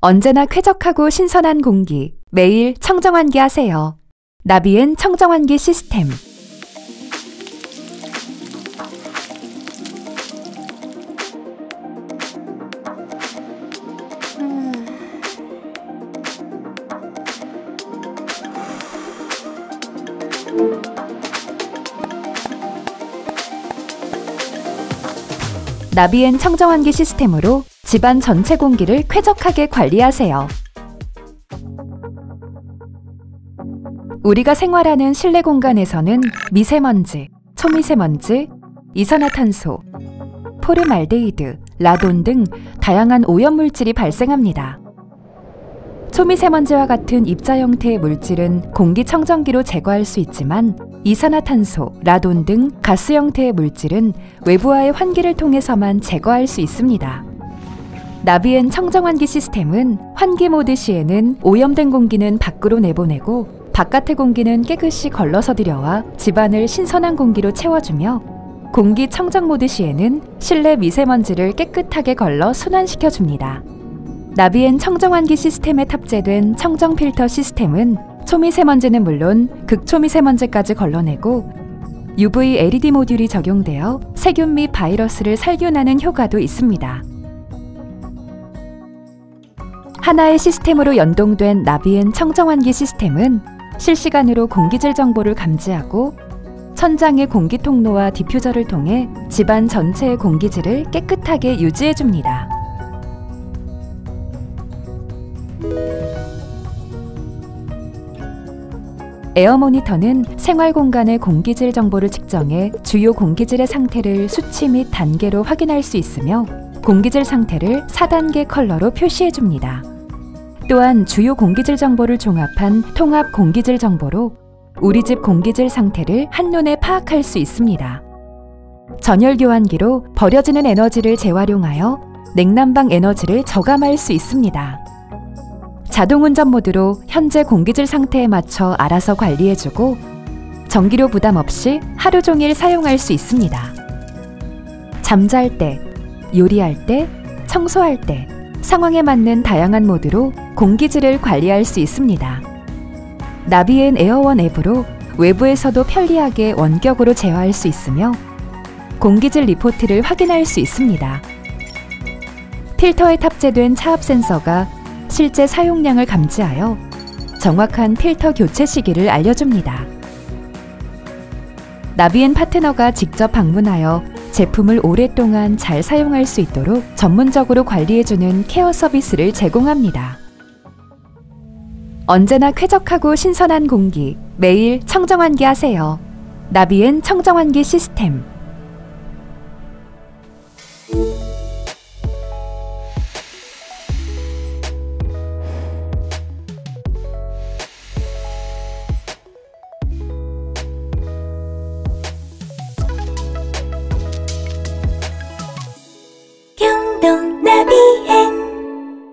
언제나 쾌적하고 신선한 공기, 매일 청정환기 하세요. 나비엔 청정환기 시스템. 나비엔 청정환기 시스템으로 집안 전체 공기를 쾌적하게 관리하세요. 우리가 생활하는 실내 공간에서는 미세먼지, 초미세먼지, 이산화탄소, 포름알데히드, 라돈 등 다양한 오염물질이 발생합니다. 초미세먼지와 같은 입자 형태의 물질은 공기청정기로 제거할 수 있지만 이산화탄소, 라돈 등 가스 형태의 물질은 외부와의 환기를 통해서만 제거할 수 있습니다. 나비엔 청정환기 시스템은 환기 모드 시에는 오염된 공기는 밖으로 내보내고 바깥의 공기는 깨끗이 걸러서 들여와 집안을 신선한 공기로 채워주며 공기 청정 모드 시에는 실내 미세먼지를 깨끗하게 걸러 순환시켜줍니다. 나비엔 청정환기 시스템에 탑재된 청정 필터 시스템은 초미세먼지는 물론 극초미세먼지까지 걸러내고 UV LED 모듈이 적용되어 세균 및 바이러스를 살균하는 효과도 있습니다. 하나의 시스템으로 연동된 나비엔 청정환기 시스템은 실시간으로 공기질 정보를 감지하고 천장의 공기 통로와 디퓨저를 통해 집안 전체의 공기질을 깨끗하게 유지해 줍니다. 에어 모니터는 생활 공간의 공기질 정보를 측정해 주요 공기질의 상태를 수치 및 단계로 확인할 수 있으며 공기질 상태를 4단계 컬러로 표시해 줍니다. 또한 주요 공기질 정보를 종합한 통합 공기질 정보로 우리 집 공기질 상태를 한눈에 파악할 수 있습니다. 전열 교환기로 버려지는 에너지를 재활용하여 냉난방 에너지를 저감할 수 있습니다. 자동 운전 모드로 현재 공기질 상태에 맞춰 알아서 관리해주고 전기료 부담 없이 하루 종일 사용할 수 있습니다. 잠잘 때, 요리할 때, 청소할 때, 상황에 맞는 다양한 모드로 공기질을 관리할 수 있습니다. 나비엔 에어원 앱으로 외부에서도 편리하게 원격으로 제어할 수 있으며 공기질 리포트를 확인할 수 있습니다. 필터에 탑재된 차압 센서가 실제 사용량을 감지하여 정확한 필터 교체 시기를 알려줍니다. 나비엔 파트너가 직접 방문하여 제품을 오랫동안 잘 사용할 수 있도록 전문적으로 관리해주는 케어 서비스를 제공합니다. 언제나 쾌적하고 신선한 공기, 매일 청정환기 하세요. 나비엔 청정환기 시스템. 경동 나비